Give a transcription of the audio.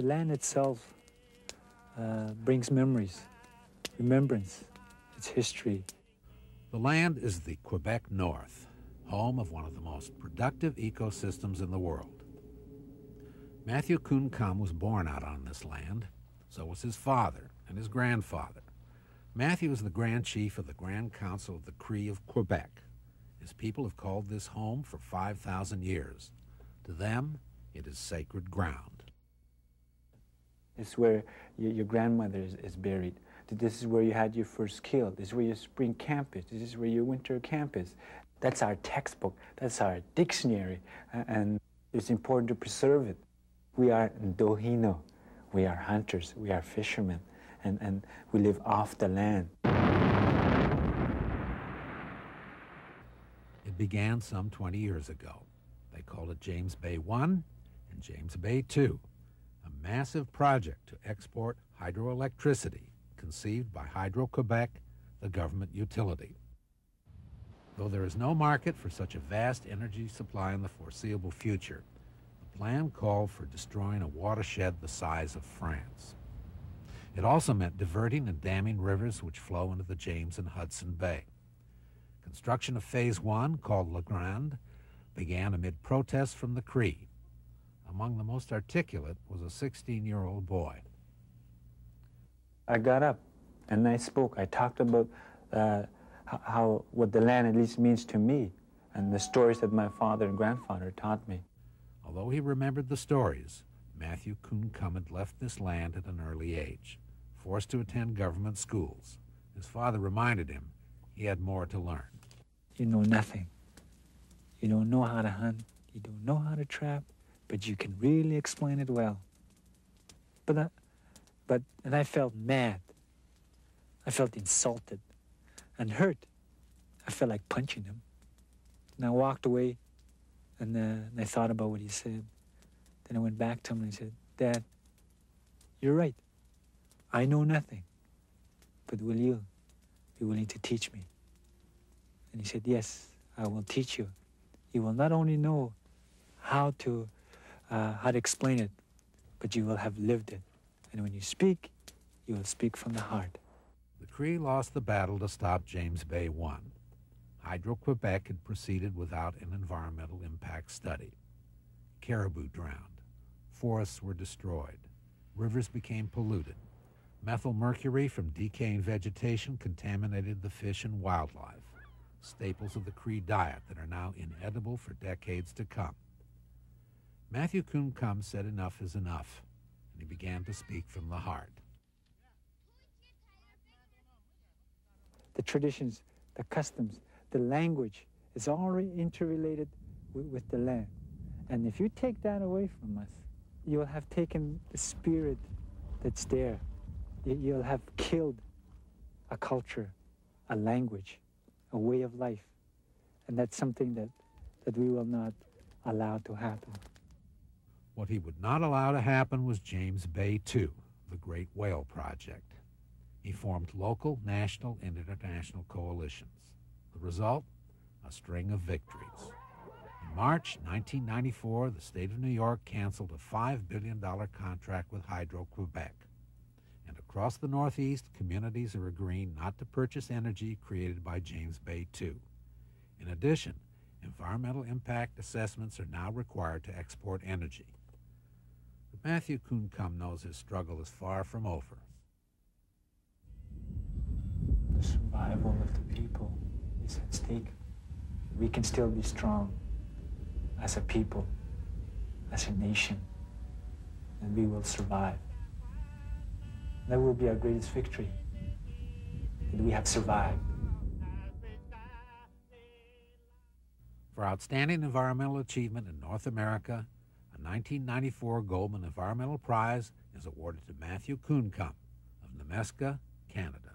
the land itself uh, brings memories, remembrance, its history. The land is the Quebec North, home of one of the most productive ecosystems in the world. Matthew Coon Come was born out on this land, so was his father and his grandfather. Matthew is the Grand Chief of the Grand Council of the Cree of Quebec. His people have called this home for 5,000 years. To them, it is sacred ground. This is where your, grandmother is, buried. This is where you had your first kill. This is where your spring camp is. This is where your winter camp is. That's our textbook. That's our dictionary. And it's important to preserve it. We are Dohino. We are hunters. We are fishermen and, and we live off the land. It began some 20 years ago. They called it James Bay 1 and James Bay 2, a massive project to export hydroelectricity conceived by Hydro-Quebec, the government utility. Though there is no market for such a vast energy supply in the foreseeable future, the plan called for destroying a watershed the size of France. It also meant diverting and damming rivers which flow into the James and Hudson Bay. Construction of Phase 1, called La Grande, began amid protests from the Cree. Among the most articulate was a 16 year old boy. I got up and I spoke. I talked about uh, how what the land at least means to me and the stories that my father and grandfather taught me. Although he remembered the stories, Matthew Kuhn Cummins left this land at an early age, forced to attend government schools. His father reminded him he had more to learn. You know nothing. You don't know how to hunt. You don't know how to trap, but you can really explain it well. But I, but and I felt mad. I felt insulted and hurt. I felt like punching him. And I walked away, and, uh, and I thought about what he said. Then I went back to him and I said, Dad, you're right. I know nothing. But will you be willing to teach me? And he said, Yes, I will teach you. You will not only know how to, uh, how to explain it, but you will have lived it. And when you speak, you will speak from the heart. The Cree lost the battle to stop James Bay 1. Hydro-Quebec had proceeded without an environmental impact study. Caribou drowned. Forests were destroyed. Rivers became polluted. Methyl mercury from decaying vegetation contaminated the fish and wildlife, staples of the Cree diet that are now inedible for decades to come. Matthew Coon Come said enough is enough, and he began to speak from the heart. The traditions, the customs, the language is already interrelated with, with the land. And if you take that away from us, you'll have taken the spirit that's there. You'll have killed a culture, a language, a way of life. And that's something that, that we will not allow to happen. What he would not allow to happen was James Bay 2, the Great Whale Project. He formed local, national, and international coalitions. The result? A string of victories. In March 1994, the state of New York canceled a $5 billion contract with Hydro Quebec. And across the Northeast, communities are agreeing not to purchase energy created by James Bay 2. In addition, environmental impact assessments are now required to export energy. Matthew Coon Come knows his struggle is far from over. The survival of the people is at stake. We can still be strong as a people, as a nation, and we will survive. That will be our greatest victory, that we have survived. For outstanding environmental achievement in North America, a 1994 Goldman Environmental Prize is awarded to Matthew Coon Come of Nemaska, Canada.